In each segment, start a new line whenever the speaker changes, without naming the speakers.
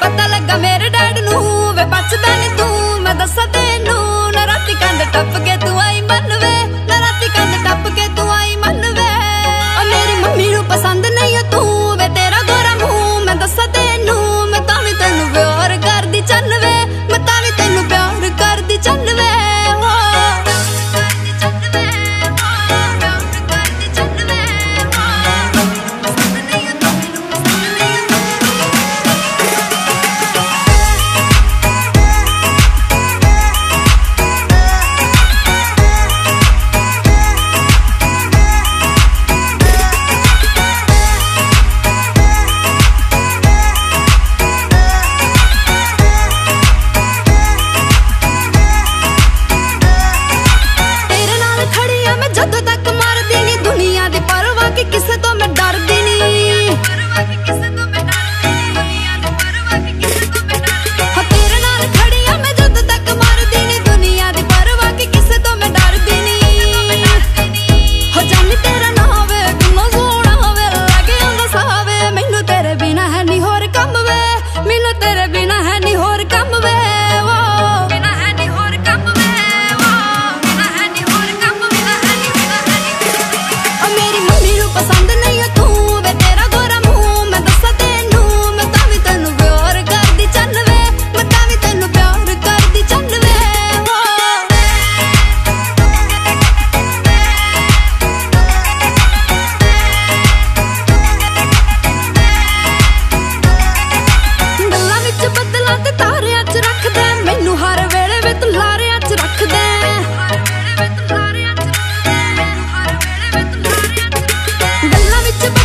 पता लगा मैं Все туда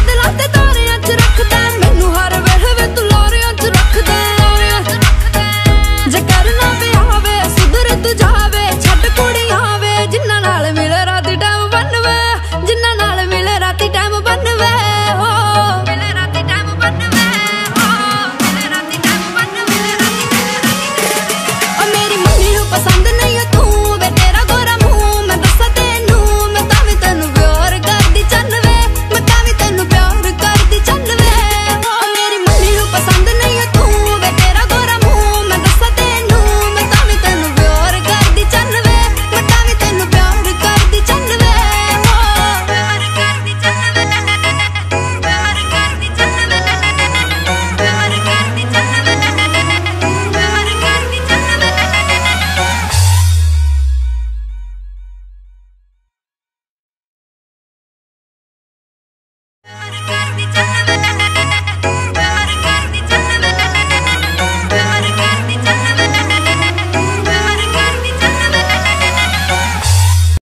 ਲੱਦ ਲੱਦ ਤਾਰਿਆਂ 'ਚ ਰੱਖਦਾ Happy time.